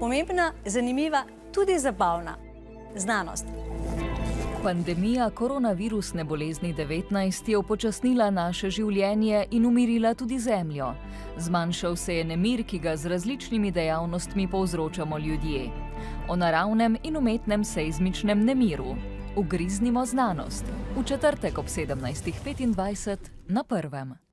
Pomembna, zanimiva, tudi zabavna. Znanost. Pandemija koronavirusne bolezni 19 je upočasnila naše življenje in umirila tudi Zemljo. Zmanjšal se je nemir, ki ga z različnimi dejavnostmi povzročamo ljudje. O naravnem in umetnem seizmičnem nemiru. Ugriznimo znanost. V četrtek ob 17.25 na prvem.